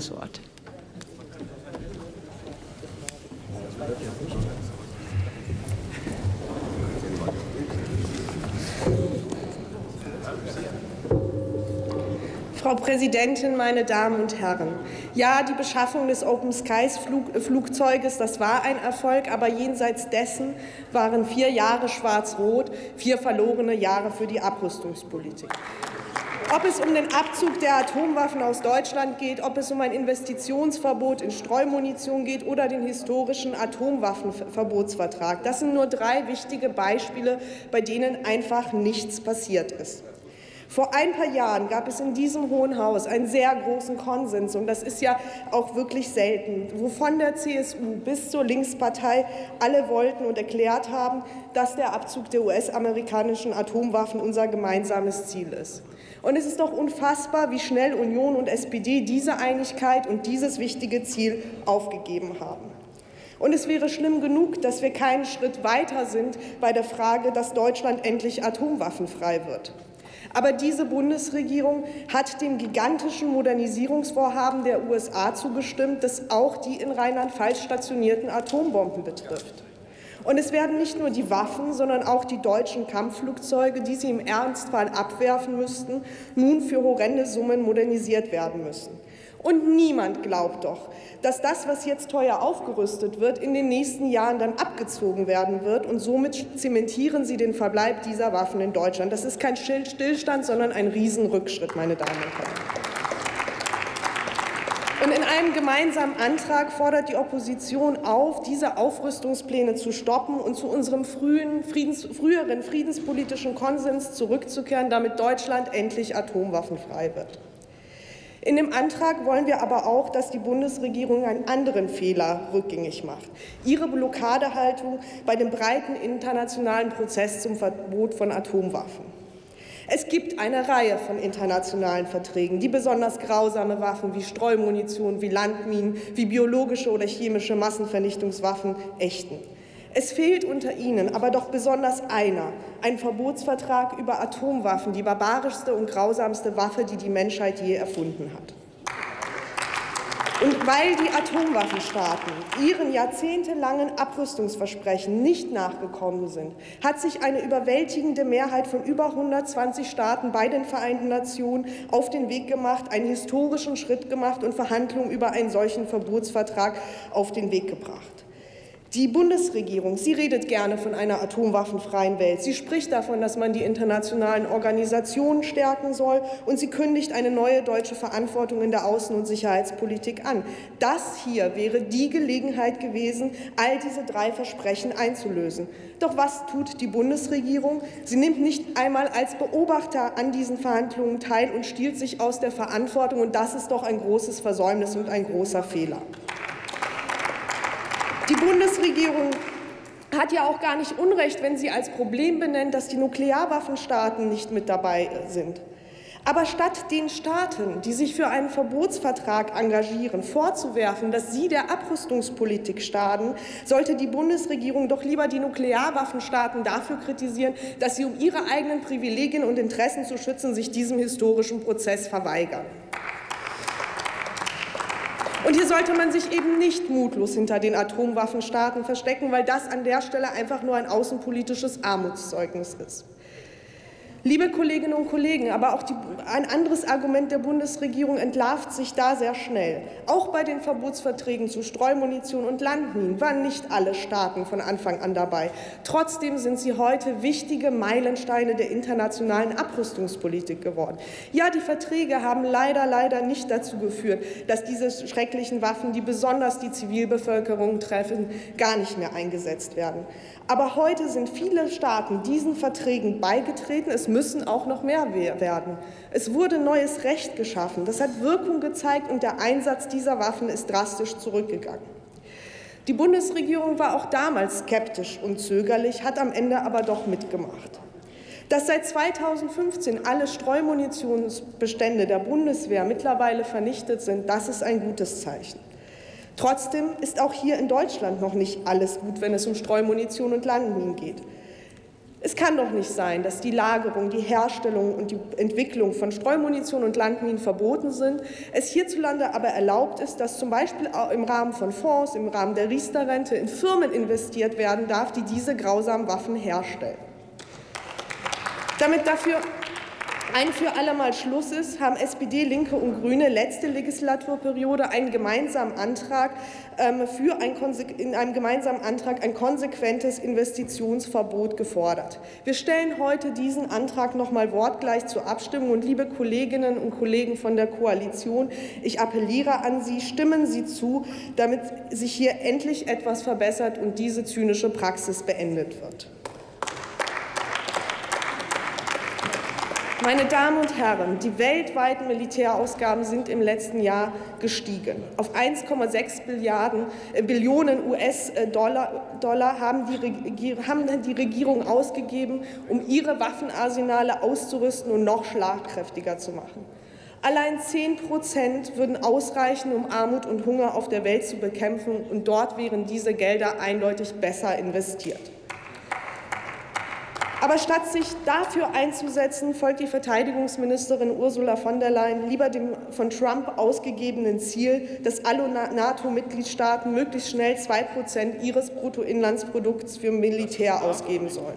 das Wort. Frau Präsidentin, meine Damen und Herren! Ja, die Beschaffung des Open Skies äh, Flugzeuges, das war ein Erfolg, aber jenseits dessen waren vier Jahre schwarz-rot, vier verlorene Jahre für die Abrüstungspolitik. Ob es um den Abzug der Atomwaffen aus Deutschland geht, ob es um ein Investitionsverbot in Streumunition geht oder den historischen Atomwaffenverbotsvertrag, das sind nur drei wichtige Beispiele, bei denen einfach nichts passiert ist. Vor ein paar Jahren gab es in diesem Hohen Haus einen sehr großen Konsens, und das ist ja auch wirklich selten, wo von der CSU bis zur Linkspartei alle wollten und erklärt haben, dass der Abzug der US-amerikanischen Atomwaffen unser gemeinsames Ziel ist. Und es ist doch unfassbar, wie schnell Union und SPD diese Einigkeit und dieses wichtige Ziel aufgegeben haben. Und es wäre schlimm genug, dass wir keinen Schritt weiter sind bei der Frage, dass Deutschland endlich atomwaffenfrei wird. Aber diese Bundesregierung hat dem gigantischen Modernisierungsvorhaben der USA zugestimmt, das auch die in Rheinland-Pfalz stationierten Atombomben betrifft. Und es werden nicht nur die Waffen, sondern auch die deutschen Kampfflugzeuge, die sie im Ernstfall abwerfen müssten, nun für horrende Summen modernisiert werden müssen. Und niemand glaubt doch, dass das, was jetzt teuer aufgerüstet wird, in den nächsten Jahren dann abgezogen werden wird. Und somit zementieren Sie den Verbleib dieser Waffen in Deutschland. Das ist kein Stillstand, sondern ein Riesenrückschritt, meine Damen und Herren. Und in einem gemeinsamen Antrag fordert die Opposition auf, diese Aufrüstungspläne zu stoppen und zu unserem frühen Friedens, früheren friedenspolitischen Konsens zurückzukehren, damit Deutschland endlich atomwaffenfrei wird. In dem Antrag wollen wir aber auch, dass die Bundesregierung einen anderen Fehler rückgängig macht. Ihre Blockadehaltung bei dem breiten internationalen Prozess zum Verbot von Atomwaffen. Es gibt eine Reihe von internationalen Verträgen, die besonders grausame Waffen wie Streumunition, wie Landminen, wie biologische oder chemische Massenvernichtungswaffen ächten. Es fehlt unter ihnen aber doch besonders einer, ein Verbotsvertrag über Atomwaffen, die barbarischste und grausamste Waffe, die die Menschheit je erfunden hat. Und weil die Atomwaffenstaaten ihren jahrzehntelangen Abrüstungsversprechen nicht nachgekommen sind, hat sich eine überwältigende Mehrheit von über 120 Staaten bei den Vereinten Nationen auf den Weg gemacht, einen historischen Schritt gemacht und Verhandlungen über einen solchen Verbotsvertrag auf den Weg gebracht. Die Bundesregierung, sie redet gerne von einer atomwaffenfreien Welt. Sie spricht davon, dass man die internationalen Organisationen stärken soll, und sie kündigt eine neue deutsche Verantwortung in der Außen- und Sicherheitspolitik an. Das hier wäre die Gelegenheit gewesen, all diese drei Versprechen einzulösen. Doch was tut die Bundesregierung? Sie nimmt nicht einmal als Beobachter an diesen Verhandlungen teil und stiehlt sich aus der Verantwortung, und das ist doch ein großes Versäumnis und ein großer Fehler. Die Bundesregierung hat ja auch gar nicht Unrecht, wenn sie als Problem benennt, dass die Nuklearwaffenstaaten nicht mit dabei sind. Aber statt den Staaten, die sich für einen Verbotsvertrag engagieren, vorzuwerfen, dass sie der Abrüstungspolitik schaden, sollte die Bundesregierung doch lieber die Nuklearwaffenstaaten dafür kritisieren, dass sie, um ihre eigenen Privilegien und Interessen zu schützen, sich diesem historischen Prozess verweigern. Und hier sollte man sich eben nicht mutlos hinter den Atomwaffenstaaten verstecken, weil das an der Stelle einfach nur ein außenpolitisches Armutszeugnis ist. Liebe Kolleginnen und Kollegen, aber auch die, ein anderes Argument der Bundesregierung entlarvt sich da sehr schnell. Auch bei den Verbotsverträgen zu Streumunition und Landminen waren nicht alle Staaten von Anfang an dabei. Trotzdem sind sie heute wichtige Meilensteine der internationalen Abrüstungspolitik geworden. Ja, die Verträge haben leider, leider nicht dazu geführt, dass diese schrecklichen Waffen, die besonders die Zivilbevölkerung treffen, gar nicht mehr eingesetzt werden. Aber heute sind viele Staaten diesen Verträgen beigetreten. Es müssen auch noch mehr werden. Es wurde neues Recht geschaffen. Das hat Wirkung gezeigt, und der Einsatz dieser Waffen ist drastisch zurückgegangen. Die Bundesregierung war auch damals skeptisch und zögerlich, hat am Ende aber doch mitgemacht. Dass seit 2015 alle Streumunitionsbestände der Bundeswehr mittlerweile vernichtet sind, das ist ein gutes Zeichen. Trotzdem ist auch hier in Deutschland noch nicht alles gut, wenn es um Streumunition und Landminen geht. Es kann doch nicht sein, dass die Lagerung, die Herstellung und die Entwicklung von Streumunition und Landminen verboten sind, es hierzulande aber erlaubt ist, dass zum Beispiel im Rahmen von Fonds, im Rahmen der Riester-Rente in Firmen investiert werden darf, die diese grausamen Waffen herstellen. Damit dafür ein für alle Mal Schluss ist, haben SPD, Linke und Grüne letzte Legislaturperiode einen gemeinsamen Antrag ähm, für ein, in einem gemeinsamen Antrag ein konsequentes Investitionsverbot gefordert. Wir stellen heute diesen Antrag noch mal wortgleich zur Abstimmung. Und liebe Kolleginnen und Kollegen von der Koalition, ich appelliere an Sie, stimmen Sie zu, damit sich hier endlich etwas verbessert und diese zynische Praxis beendet wird. Meine Damen und Herren, die weltweiten Militärausgaben sind im letzten Jahr gestiegen. Auf 1,6 äh, Billionen US-Dollar haben die, haben die Regierung ausgegeben, um ihre Waffenarsenale auszurüsten und noch schlagkräftiger zu machen. Allein 10 Prozent würden ausreichen, um Armut und Hunger auf der Welt zu bekämpfen, und dort wären diese Gelder eindeutig besser investiert. Aber statt sich dafür einzusetzen, folgt die Verteidigungsministerin Ursula von der Leyen lieber dem von Trump ausgegebenen Ziel, dass alle NATO-Mitgliedstaaten möglichst schnell zwei Prozent ihres Bruttoinlandsprodukts für Militär ausgeben sollen.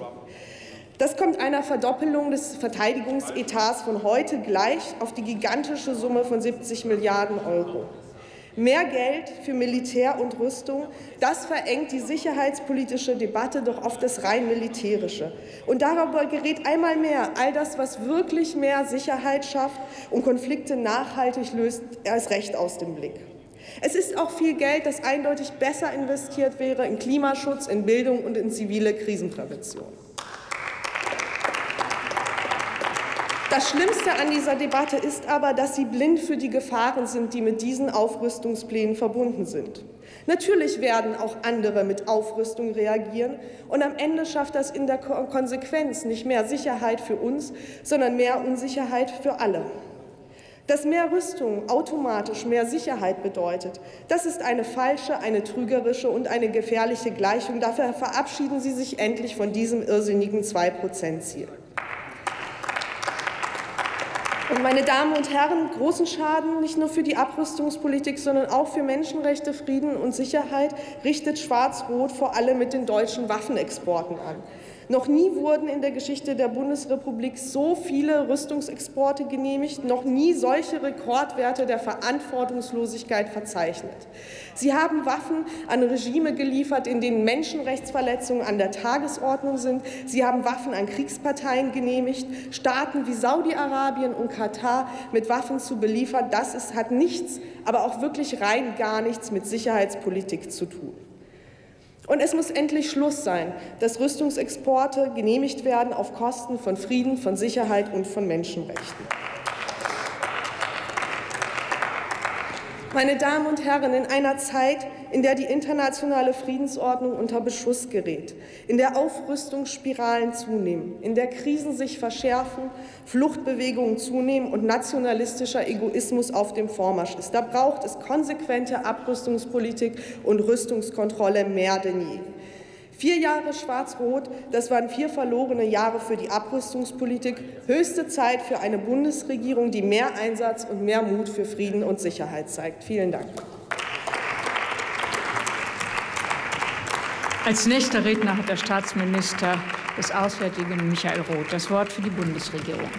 Das kommt einer Verdoppelung des Verteidigungsetats von heute gleich auf die gigantische Summe von 70 Milliarden Euro. Mehr Geld für Militär und Rüstung, das verengt die sicherheitspolitische Debatte doch auf das rein militärische. Und darüber gerät einmal mehr all das, was wirklich mehr Sicherheit schafft und Konflikte nachhaltig löst, als recht aus dem Blick. Es ist auch viel Geld, das eindeutig besser investiert wäre in Klimaschutz, in Bildung und in zivile Krisenprävention. Das Schlimmste an dieser Debatte ist aber, dass sie blind für die Gefahren sind, die mit diesen Aufrüstungsplänen verbunden sind. Natürlich werden auch andere mit Aufrüstung reagieren, und am Ende schafft das in der Konsequenz nicht mehr Sicherheit für uns, sondern mehr Unsicherheit für alle. Dass mehr Rüstung automatisch mehr Sicherheit bedeutet, das ist eine falsche, eine trügerische und eine gefährliche Gleichung. Dafür verabschieden Sie sich endlich von diesem irrsinnigen Zwei-Prozent-Ziel. Und meine Damen und Herren, großen Schaden nicht nur für die Abrüstungspolitik, sondern auch für Menschenrechte, Frieden und Sicherheit richtet Schwarz-Rot vor allem mit den deutschen Waffenexporten an. Noch nie wurden in der Geschichte der Bundesrepublik so viele Rüstungsexporte genehmigt, noch nie solche Rekordwerte der Verantwortungslosigkeit verzeichnet. Sie haben Waffen an Regime geliefert, in denen Menschenrechtsverletzungen an der Tagesordnung sind. Sie haben Waffen an Kriegsparteien genehmigt. Staaten wie Saudi-Arabien und Katar mit Waffen zu beliefern, das ist, hat nichts, aber auch wirklich rein gar nichts mit Sicherheitspolitik zu tun. Und es muss endlich Schluss sein, dass Rüstungsexporte genehmigt werden auf Kosten von Frieden, von Sicherheit und von Menschenrechten. Meine Damen und Herren, in einer Zeit, in der die internationale Friedensordnung unter Beschuss gerät, in der Aufrüstungsspiralen zunehmen, in der Krisen sich verschärfen, Fluchtbewegungen zunehmen und nationalistischer Egoismus auf dem Vormarsch ist, da braucht es konsequente Abrüstungspolitik und Rüstungskontrolle mehr denn je. Vier Jahre Schwarz-Rot, das waren vier verlorene Jahre für die Abrüstungspolitik. Höchste Zeit für eine Bundesregierung, die mehr Einsatz und mehr Mut für Frieden und Sicherheit zeigt. Vielen Dank. Als nächster Redner hat der Staatsminister des Auswärtigen Michael Roth das Wort für die Bundesregierung.